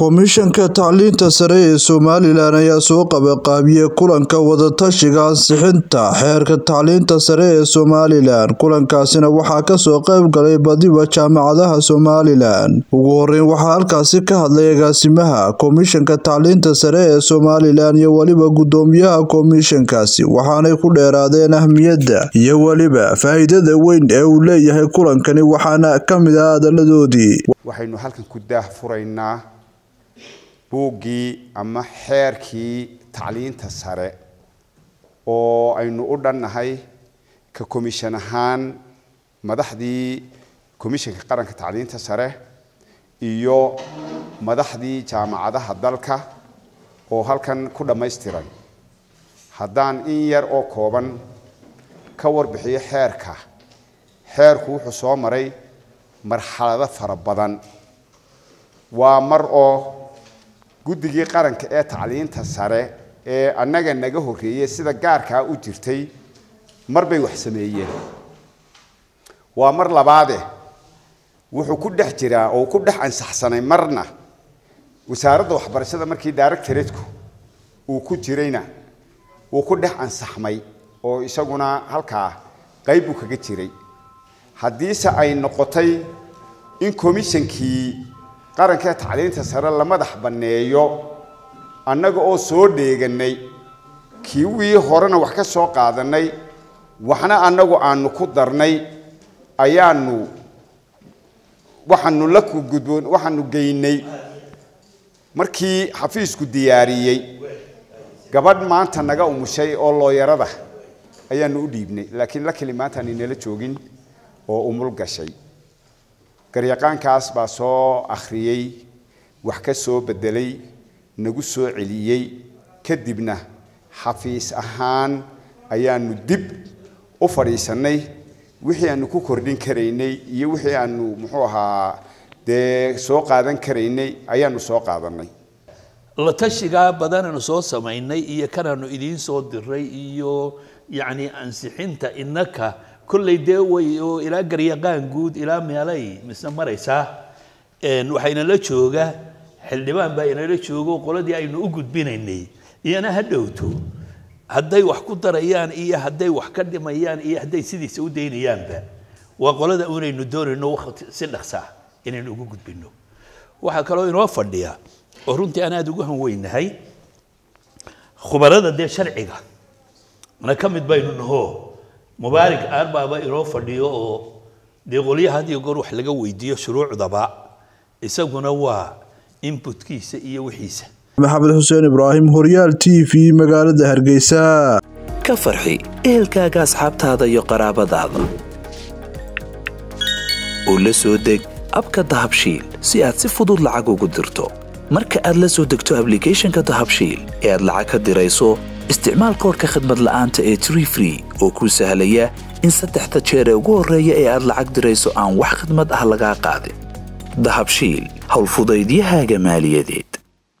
Komishanka Tacliinta Sare ee Somalilan ayaa soo qabanqaabiyay kulanka wada-tashiga ansixinta xeerka tacliinta sare ee Somalilan. Kulankaasina waxaa ka soo qayb galay badiba jaamacadaha Somalilan. Ugu horeyn waxaa halkaasi ka hadlay agaasimaha Komishanka Tacliinta Sare ee Somalilan iyo weliba gudoomiyaha komishankaasi waxaanay ku dheeraadeen ahmiyadda iyo weliba faa'iidada weyn ee uu leeyahay kulankani waxaana ka mid ah hadaladoodii. waxaynu halkan ku daah furaynaa buuggii ama xeerkii tacliinta sare oo aynu u dhannahay ka komishan ahaan madaxdii komishanka qaranka tacliinta sare iyo madaxdii jaamacadaha dalka oo halkan ku dhammaystiran. Haddaan in yar oo kooban ka warbixiyo xeerka xeerku wuxuu soo maray marxalado fara badan. Waa mar oo guddigii qaranka ee tacliinta sare ee annaga naga horreeyey sida gaarkaa u jirtay mar bay wax sameeyeen. Waa mar labaade wuxuu ku dhex jiraa oo ku dhex ansaxsanay marna wasaaradda waxbarashada markii directorateku uu ku jirayna wuu ku dhex ansaxmay oo isaguna halkaa qayb buu kaga jiray. Haddiise ay noqotay in komishankii qaranka tacliinta sare la madax banneeyo annaga oo soo dheeganay kiiwii horena wax ka soo qaadanay waxna annagu aanu ku darnay ayaanu waxaanu la kugudboon waxaanu geynay. Markii xafiisku diyaariyey gabadh maanta naga umushay oo looyarada ayaanu u dhiibnay laakiin la keli inala joogin oo umul gashay garyaqaankaas baa soo akhriyey wax ka soo bedelay nagu soo celiyey. Kadibna xafiis ahaan ayaanu dib u fadhiisannay wixii aanu ku kordhin karaynay iyo wixii aanu muxuu ahaa dee soo qaadan karaynay ayaanu soo qaadannay. La tashigaa badanaynu soo samaynay iyo kanaanu idiin soo diray iyo yacni ansixinta innaka kolley dee way oo ilaa garyaqaan guud ilaa meelay misna maraysaa. Waxayna la jooga xildhibaan baa inala joogo qoladii aynu u gudbinaynay. Iyana ha hadday wax ku darayaan iyo hadday wax ka dhimayaan iyo hadday sidiisa u daynayaanba waa qolada unaynu doonayno waqti si dhaqsa inaynu ugu gudbino waxaa kaloo inoo fadhiya oo runtii aan aada ugu hanweynahay khubarada dee sharciga na ka mid baynu naho mubaarig aarbaaba inoo fadhiyo oo dee qolyaha had iyo goor wax laga weydiiyo shuruucdaba isaguna waa inputkiisa iyo wixiisa. Maxamed xuseen ibraahim horyaal t v magaalada hargeysa. Ka farxi ehelkaaga asxaabtaada iyo qaraabadaada. Oo la soo deg abka dahabshiil si aad si fudud lacag ugu dirto. Marka aad la soo degto ablicathonka dahabshiil ee aad lacag ka dirayso isticmaal koorka khadmad la'aanta ee tree free oo kuu sahlaya in saddexda jeer ee ugu horreeya ee aad lacag dirayso aan wax khadmad ah lagaa qaadin dahabshiil howlfudaydiyahaaga maaliyadeed